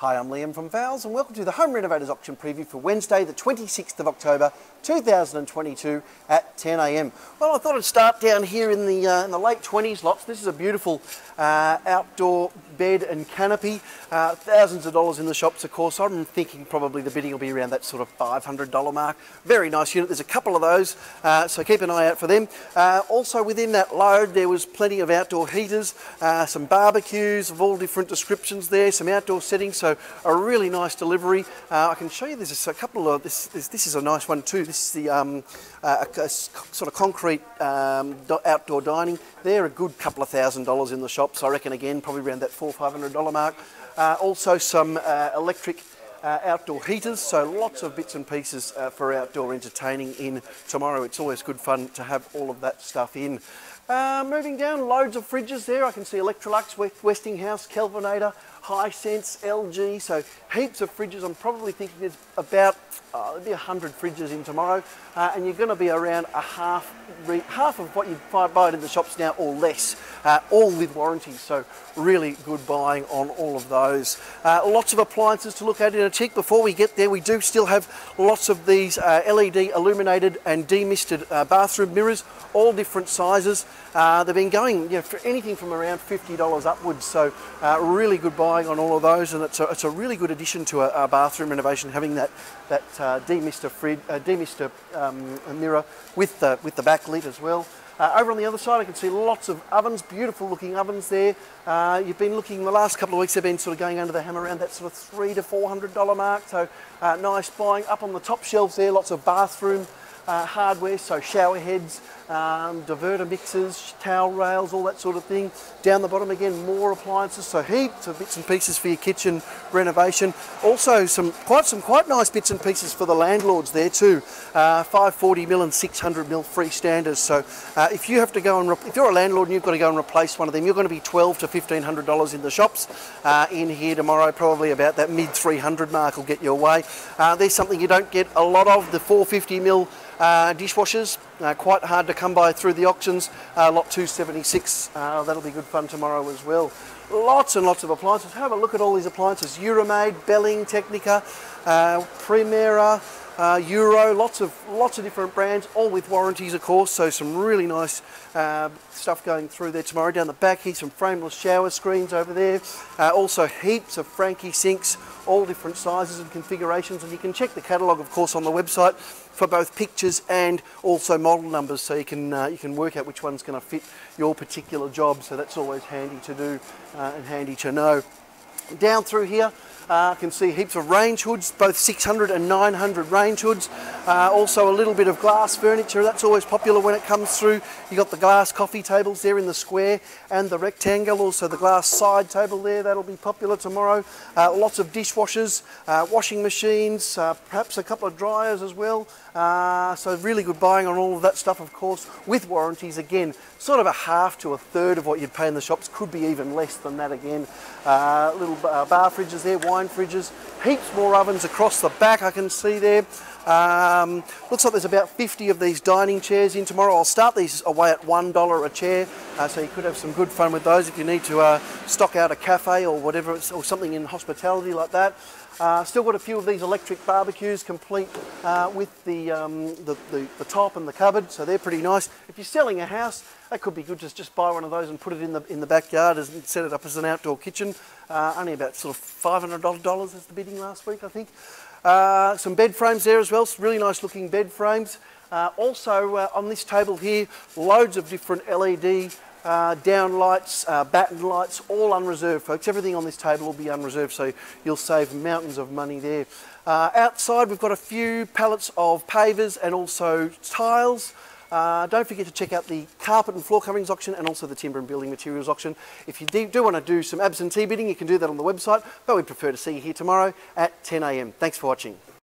Hi, I'm Liam from Fowles and welcome to the Home Renovators Auction Preview for Wednesday the 26th of October 2022 at 10am. Well I thought I'd start down here in the, uh, in the late 20s lots. This is a beautiful uh, outdoor bed and canopy. Uh, thousands of dollars in the shops of course. I'm thinking probably the bidding will be around that sort of $500 mark. Very nice unit. There's a couple of those uh, so keep an eye out for them. Uh, also within that load there was plenty of outdoor heaters, uh, some barbecues of all different descriptions there, some outdoor settings so a really nice delivery. I can show you there's a couple of, this, this, this is a nice one too. This is the um, uh, a, a, sort of concrete um, outdoor dining. They're a good couple of thousand dollars in the shops. I reckon again probably around that four five hundred dollar mark. Uh, also some uh, electric. Uh, outdoor heaters, so lots of bits and pieces uh, for outdoor entertaining in tomorrow. It's always good fun to have all of that stuff in. Uh, moving down, loads of fridges there. I can see Electrolux, Westinghouse, Kelvinator, Hisense, LG, so heaps of fridges. I'm probably thinking there's about uh, there'll be 100 fridges in tomorrow, uh, and you're going to be around a half, half of what you buy it in the shops now or less, uh, all with warranties. So really good buying on all of those. Uh, lots of appliances to look at in a tick. Before we get there, we do still have lots of these LED illuminated and demisted bathroom mirrors, all different sizes. They've been going you know, for anything from around $50 upwards, so really good buying on all of those, and it's a, it's a really good addition to a, a bathroom renovation having that that uh, demister, Fred, uh, demister um, mirror with the, with the backlit as well. Uh, over on the other side I can see lots of ovens, beautiful looking ovens there. Uh, you've been looking, the last couple of weeks they've been sort of going under the hammer around that sort of three to four hundred dollar mark, so uh, nice buying. Up on the top shelves there, lots of bathroom uh, hardware, so shower heads, um, diverter mixers, towel rails, all that sort of thing. Down the bottom again, more appliances, so heaps of bits and pieces for your kitchen renovation. Also some quite some quite nice bits and pieces for the landlords there too. Uh, 540 mil and 600 mil freestanders. So uh, if you have to go and if you're a landlord and you've got to go and replace one of them, you're going to be 12 to 1500 dollars in the shops. Uh, in here tomorrow, probably about that mid 300 mark will get you away. Uh, there's something you don't get a lot of. The 450 mil uh, dishwashers, uh, quite hard to come by through the auctions. Uh, lot 276, uh, that'll be good fun tomorrow as well. Lots and lots of appliances. Have a look at all these appliances. Euromaid, Belling, Technika, uh, Primera, uh, Euro, lots of lots of different brands, all with warranties of course, so some really nice uh, stuff going through there tomorrow. Down the back here, some frameless shower screens over there. Also heaps of Franke sinks, all different sizes and configurations, and you can check the catalogue of course on the website for both pictures and also model numbers so you can, uh, you can work out which one's going to fit your particular job, so that's always handy to do uh, and handy to know. Down through here, uh, can see heaps of range hoods, both 600 and 900 range hoods. Uh, also a little bit of glass furniture, that's always popular when it comes through. You got the glass coffee tables there in the square and the rectangle, also the glass side table there, that'll be popular tomorrow. Uh, lots of dishwashers, uh, washing machines, uh, perhaps a couple of dryers as well. Uh, so really good buying on all of that stuff, of course, with warranties again. Sort of a half to a third of what you'd pay in the shops, could be even less than that again. Uh, little uh, bar fridges there, wine fridges, heaps more ovens across the back I can see there. Um, looks like there's about 50 of these dining chairs in tomorrow. I'll start these away at $1 a chair, uh, so you could have some good fun with those if you need to uh, stock out a cafe or whatever, or something in hospitality like that. Uh, still got a few of these electric barbecues complete uh, with the, um, the, the, the, top and the cupboard, so they're pretty nice. If you're selling a house, that could be good to just buy one of those and put it in the, in the backyard and set it up as an outdoor kitchen. Uh, only about sort of $500 is the bidding last week, I think. Uh, some bed frames there as well, some really nice looking bed frames. Uh, also uh, on this table here, loads of different LED uh, down lights, uh, batten lights, all unreserved folks. Everything on this table will be unreserved so you'll save mountains of money there. Uh, outside we've got a few pallets of pavers and also tiles. Uh, don't forget to check out the carpet and floor coverings auction and also the timber and building materials auction. If you do, do want to do some absentee bidding, you can do that on the website, but we'd prefer to see you here tomorrow at 10am. Thanks for watching.